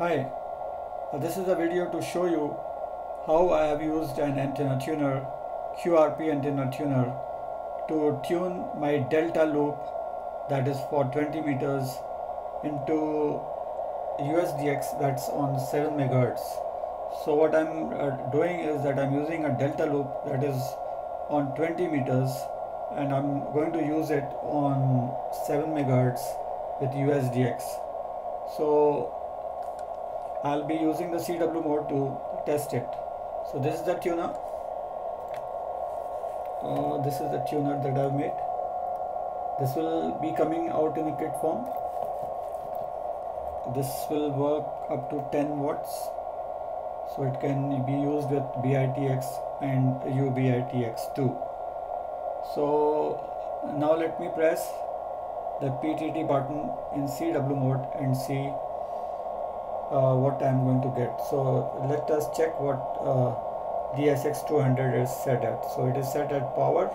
Hi, uh, this is a video to show you how I have used an antenna tuner, QRP antenna tuner to tune my delta loop that is for 20 meters into USDX that's on 7 megahertz. So what I'm uh, doing is that I'm using a delta loop that is on 20 meters and I'm going to use it on 7 megahertz with USDX. So I'll be using the CW mode to test it. So this is the tuner. Uh, this is the tuner that I've made. This will be coming out in a kit form. This will work up to 10 watts. So it can be used with BITX and UBITX too. So now let me press the PTT button in CW mode and see uh, what I'm going to get. So let us check what uh, the SX200 is set at. So it is set at power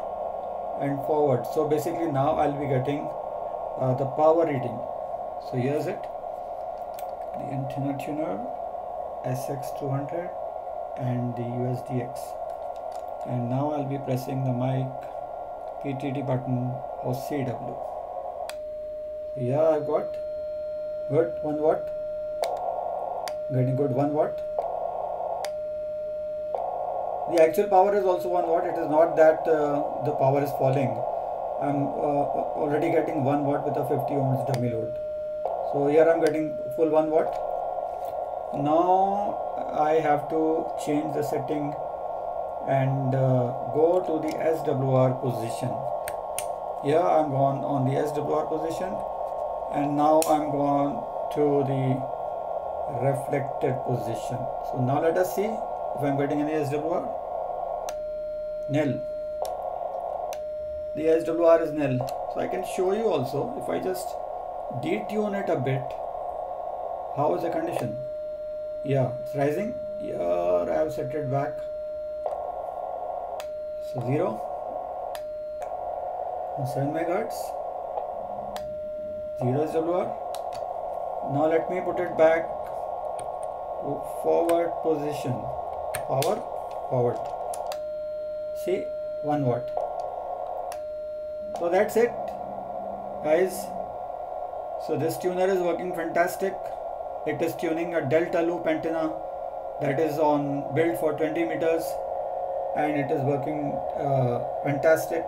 and forward. So basically now I'll be getting uh, the power reading. So here's it. The antenna tuner SX200 and the USDX. And now I'll be pressing the mic PTT button or CW. Yeah, I got good one watt getting good 1 watt. The actual power is also 1 watt. It is not that uh, the power is falling. I'm uh, already getting 1 watt with a 50 ohms dummy load. So here I'm getting full 1 watt. Now I have to change the setting and uh, go to the SWR position. Here I'm gone on the SWR position. And now I'm gone to the reflected position. So now let us see if I am getting any SWR. Nil. The SWR is nil. So I can show you also if I just detune it a bit. How is the condition? Yeah, it's rising. Here I have set it back. So 0 7 megahertz 0 SWR now let me put it back forward position. Power forward. See 1 watt. So that's it guys. So this tuner is working fantastic. It is tuning a delta loop antenna that is on build for 20 meters and it is working uh, fantastic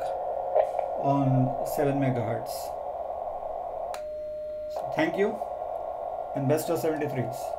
on 7 megahertz. So thank you and best of 73s